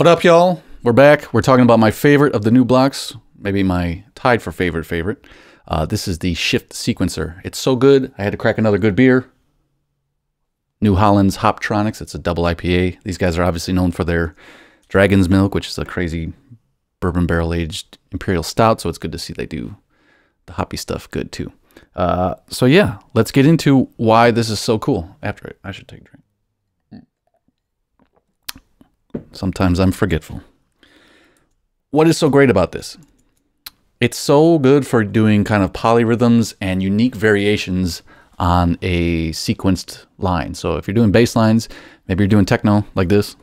What up, y'all? We're back. We're talking about my favorite of the new blocks, maybe my tied for favorite favorite. Uh, this is the Shift Sequencer. It's so good, I had to crack another good beer. New Holland's Hoptronics. It's a double IPA. These guys are obviously known for their Dragon's Milk, which is a crazy bourbon barrel aged imperial stout. So it's good to see they do the hoppy stuff good too. Uh, so yeah, let's get into why this is so cool. After it, I should take a drink. Sometimes I'm forgetful. What is so great about this? It's so good for doing kind of polyrhythms and unique variations on a sequenced line. So if you're doing bass lines, maybe you're doing techno like this,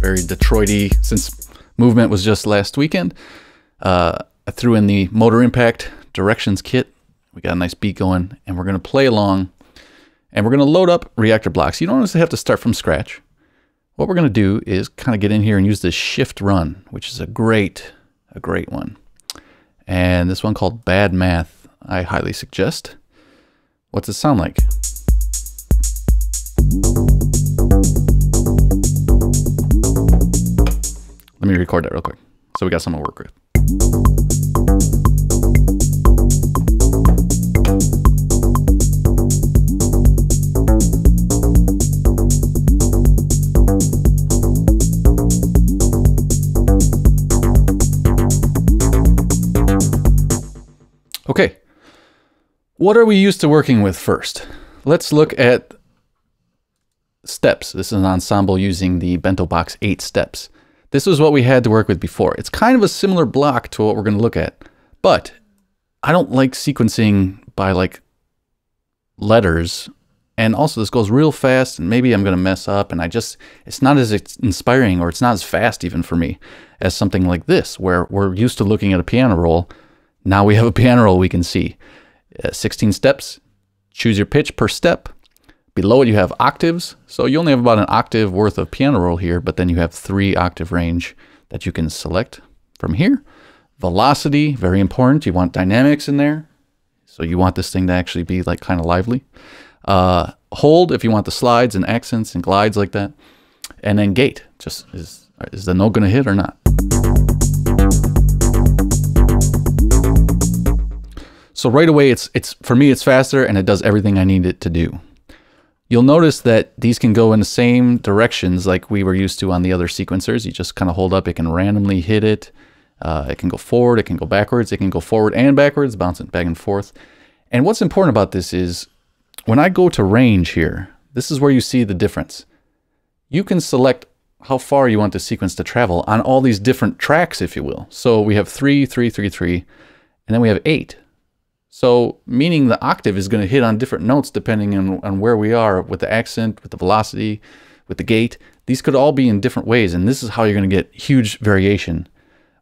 very Detroity, since movement was just last weekend. Uh, I threw in the Motor Impact Directions kit. We got a nice beat going, and we're going to play along, and we're going to load up Reaktor blocks. You don't have to start from scratch. What we're going to do is kind of get in here and use this shift run, which is a great, a great one. And this one called Bad Math, I highly suggest. What's it sound like? Let me record that real quick. So we got something to work with. What are we used to working with first? Let's look at steps. This is an ensemble using the Bento Box 8 steps. This was what we had to work with before. It's kind of a similar block to what we're going to look at, but I don't like sequencing by like letters. And also this goes real fast and maybe I'm going to mess up and I just, it's not as inspiring or it's not as fast even for me as something like this where we're used to looking at a piano roll. Now we have a piano roll we can see. Uh, 16 steps, choose your pitch per step. Below it, you have octaves. So you only have about an octave worth of piano roll here, but then you have three octave range that you can select from here. Velocity, very important. You want dynamics in there. So you want this thing to actually be like kind of lively. Uh, hold if you want the slides and accents and glides like that. And then gate, just is, is the note going to hit or not? So right away, it's it's for me, it's faster and it does everything I need it to do. You'll notice that these can go in the same directions like we were used to on the other sequencers. You just kind of hold up, it can randomly hit it. Uh, it can go forward, it can go backwards, it can go forward and backwards, bounce it back and forth. And what's important about this is when I go to range here, this is where you see the difference. You can select how far you want the sequence to travel on all these different tracks, if you will. So we have three, three, three, three, and then we have eight. So meaning the octave is going to hit on different notes depending on, on where we are with the accent, with the velocity, with the gate. These could all be in different ways. And this is how you're going to get huge variation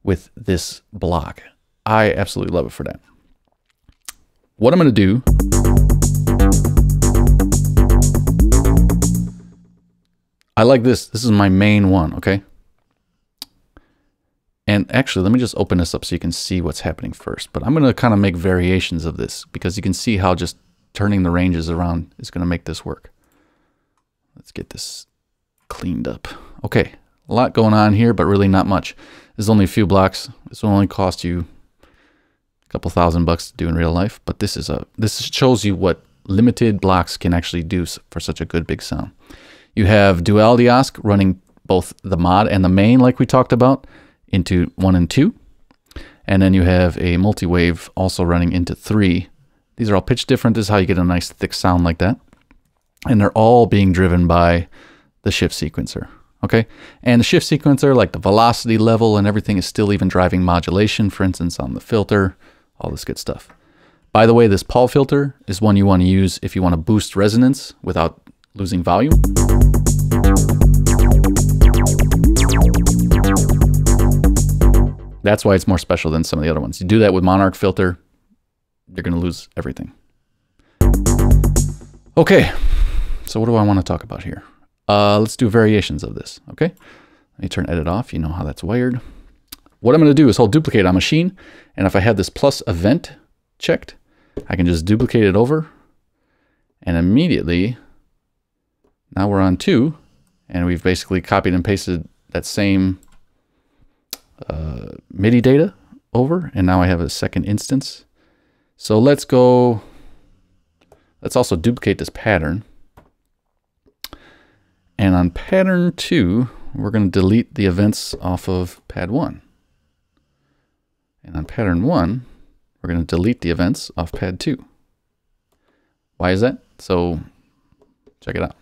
with this block. I absolutely love it for that. What I'm going to do I like this. This is my main one, okay? And actually, let me just open this up so you can see what's happening first. But I'm going to kind of make variations of this because you can see how just turning the ranges around is going to make this work. Let's get this cleaned up. Okay, a lot going on here, but really not much. There's only a few blocks. This will only cost you a couple thousand bucks to do in real life. But this is a this shows you what limited blocks can actually do for such a good big sound. You have DualDiosk running both the mod and the main, like we talked about into one and two. And then you have a multi-wave also running into three. These are all pitch different. This is how you get a nice thick sound like that. And they're all being driven by the shift sequencer. Okay. And the shift sequencer, like the velocity level and everything is still even driving modulation, for instance, on the filter, all this good stuff. By the way, this Paul filter is one you want to use if you want to boost resonance without losing volume. That's why it's more special than some of the other ones. You do that with Monark filter, you're going to lose everything. Okay, so what do I want to talk about here? Uh, let's do variations of this, okay? Let me turn edit off. You know how that's wired. What I'm going to do is hold duplicate on Maschine, and if I have this plus event checked, I can just duplicate it over, and immediately, now we're on two, and we've basically copied and pasted that same uh, MIDI data over, and now I have a second instance. So let's go, let's also duplicate this pattern. And on pattern two, we're going to delete the events off of pad one. And on pattern one, we're going to delete the events off pad two. Why is that? So check it out.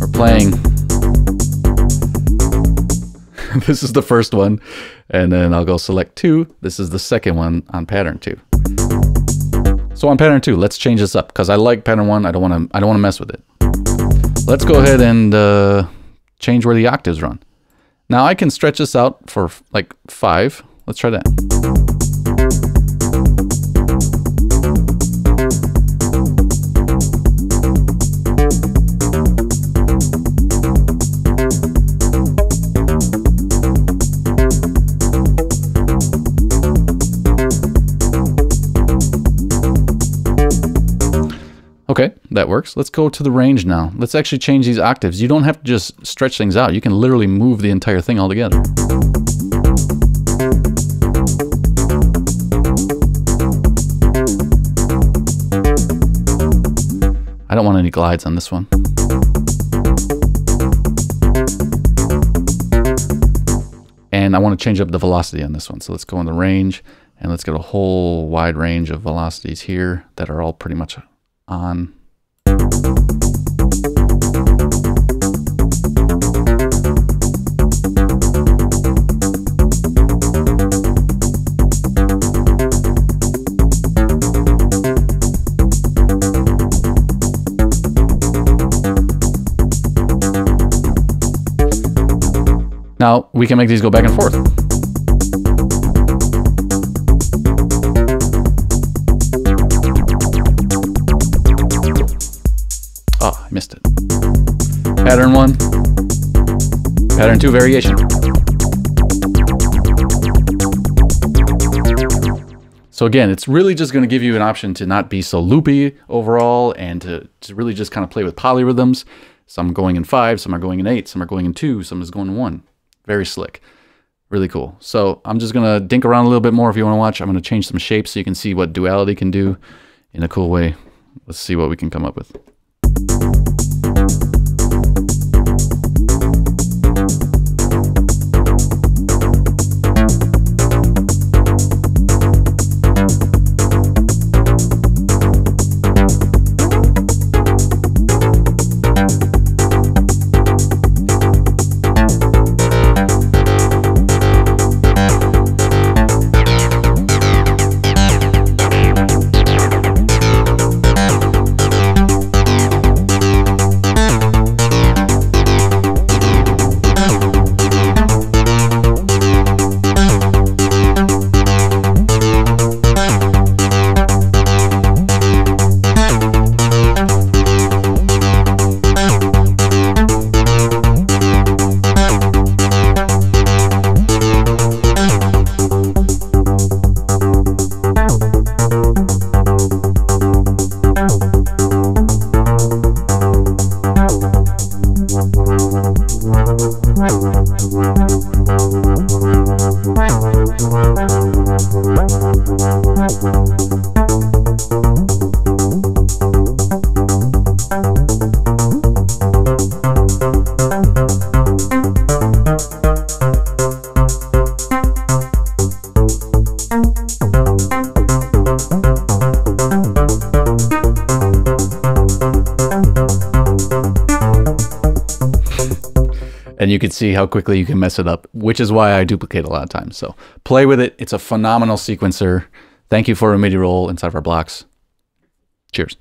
We're playing. this is the first one. And then I'll go select two. This is the second one on pattern two. So on pattern two, let's change this up because I like pattern one. I don't want to. I don't want to mess with it. Let's go ahead and uh, change where the octaves run. Now I can stretch this out for like five. Let's try that. That works. Let's go to the range now. Let's actually change these octaves. You don't have to just stretch things out. You can literally move the entire thing altogether. I don't want any glides on this one. And I want to change up the velocity on this one. So let's go in the range and let's get a whole wide range of velocities here that are all pretty much on Now we can make these go back and forth. Pattern one, pattern two variation. So again, it's really just going to give you an option to not be so loopy overall and to, to really just kind of play with polyrhythms. Some going in five, some are going in eight, some are going in two, some is going in one. Very slick. Really cool. So I'm just going to dink around a little bit more if you want to watch. I'm going to change some shapes so you can see what duality can do in a cool way. Let's see what we can come up with. And you can see how quickly you can mess it up, which is why I duplicate a lot of times. So play with it. It's a phenomenal sequencer. Thank you for a MIDI roll inside of our blocks. Cheers.